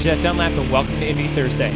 Jett Dunlap, and welcome to Indie Thursday.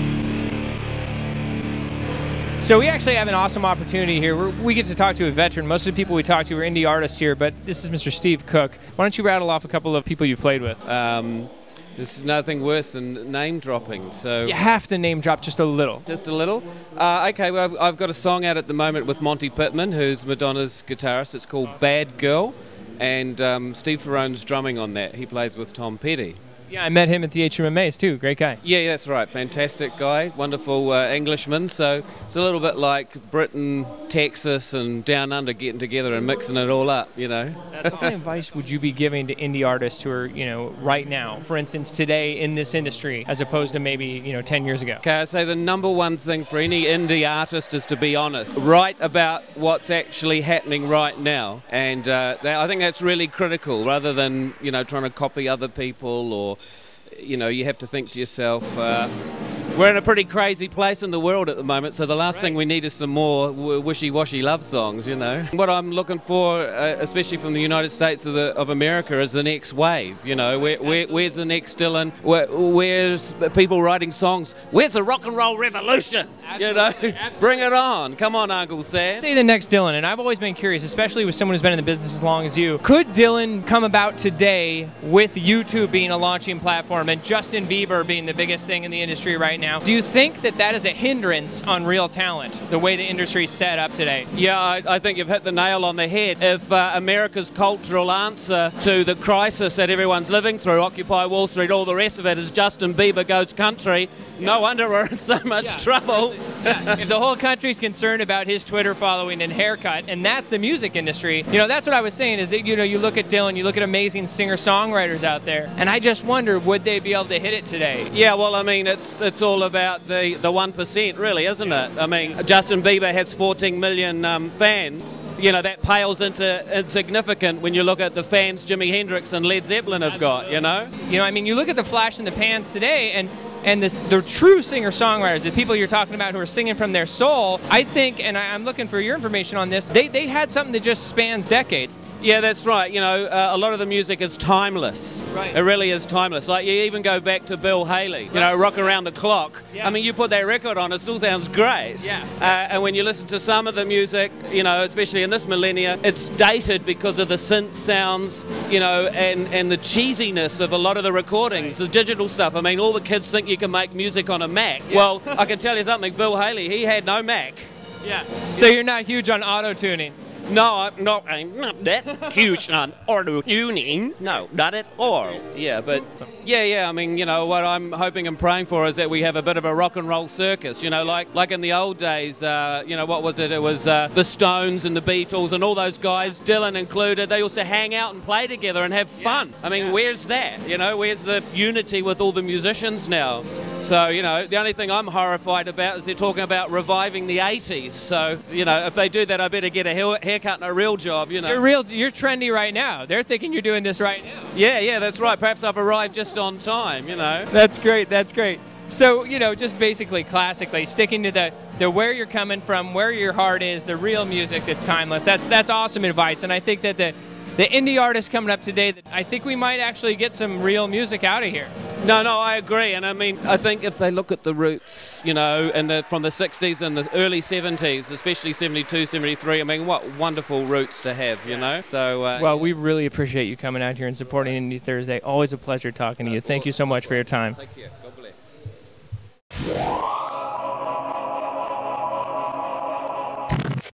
So we actually have an awesome opportunity here. We're, we get to talk to a veteran. Most of the people we talk to are indie artists here, but this is Mr. Steve Cooke. Why don't you rattle off a couple of people you've played with? Um, there's nothing worse than name dropping. So You have to name drop just a little. just a little. Uh, okay, well, I've, I've got a song out at the moment with Monte Pittman, who's Madonna's guitarist. It's called Bad Girl, and um, Steve Ferrone's drumming on that. He plays with Tom Petty. Yeah, I met him at the HMMAs too. Great guy. Yeah, that's right. Fantastic guy, wonderful uh, Englishman. So it's a little bit like Britain, Texas, and Down Under getting together and mixing it all up. You know. what advice would you be giving to indie artists who are, you know, right now, for instance, today in this industry, as opposed to maybe, you know, 10 years ago? Okay, I'd say the number one thing for any indie artist is to be honest. Write about what's actually happening right now. And uh, that, I think that's really critical rather than, you know, trying to copy other people or, you know, you have to think to yourself, uh, we're in a pretty crazy place in the world at the moment, so the last thing we need is some more wishy-washy love songs, you know. What I'm looking for, uh, especially from the United States of, the, of America, is the next wave. You know, where, where, where's the next Dylan? Where, where's people writing songs? Where's the rock and roll revolution? You know, bring it on. Come on, Uncle Sam. Say the next Dylan, and I've always been curious, especially with someone who's been in the business as long as you. Could Dylan come about today with YouTube being a launching platform and Justin Bieber being the biggest thing in the industry right now? Do you think that that is a hindrance on real talent, the way the industry's set up today? Yeah, I, I think you've hit the nail on the head. If uh, America's cultural answer to the crisis that everyone's living through, Occupy Wall Street, all the rest of it, is Justin Bieber goes country, no wonder we're in so much trouble. If the whole country's concerned about his Twitter following and haircut, and that's the music industry, you know, that's what I was saying is that, you know, you look at Dylan, you look at amazing singer songwriters out there, and I just wonder, would they be able to hit it today? Yeah, well, I mean, it's it's all about the the one percent, really, isn't it? I mean, Justin Bieber has 14 million um, fans. You know that pales into insignificant when you look at the fans Jimi Hendrix and Led Zeppelin have got. You know. You know, I mean, you look at the flash in the pans today, and and this, the true singer-songwriters, the people you're talking about who are singing from their soul, I think, and I, I'm looking for your information on this, they, they had something that just spans decades. Yeah, that's right. You know, uh, a lot of the music is timeless. Right. It really is timeless. Like you even go back to Bill Haley. You know, Rock Around the Clock. Yeah. I mean, you put that record on, it still sounds great. Yeah. Uh, and when you listen to some of the music, you know, especially in this millennia, it's dated because of the synth sounds, you know, and and the cheesiness of a lot of the recordings, the digital stuff. I mean, all the kids think you can make music on a Mac. Well, I can tell you something. Bill Haley, he had no Mac. Yeah. So you're not huge on auto-tuning. No, I'm not. I'm not that huge on auto tuning. No, not at all. Yeah, but yeah, yeah. I mean, you know, what I'm hoping and praying for is that we have a bit of a rock and roll circus. You know, like like in the old days. Uh, you know, what was it? It was uh, the Stones and the Beatles and all those guys, Dylan included. They used to hang out and play together and have fun. I mean, where's that? You know, where's the unity with all the musicians now? So, you know, the only thing I'm horrified about is they're talking about reviving the 80s. So, you know, if they do that, I better get a haircut and a real job, you know. You're real. You're trendy right now. They're thinking you're doing this right now. Yeah, yeah, that's right. Perhaps I've arrived just on time, you know. That's great. That's great. So you know, just basically classically sticking to the the where you're coming from, where your heart is, the real music that's timeless. That's that's awesome advice, and I think that the the indie artists coming up today, that I think we might actually get some real music out of here. No, no, I agree. And I mean, I think if they look at the roots, you know, and the, from the 60s and the early 70s, especially 72, 73, I mean, what wonderful roots to have, you know? So, uh, Well, we really appreciate you coming out here and supporting Indie Thursday. Always a pleasure talking to you. Thank you so much for your time. Take care. God bless.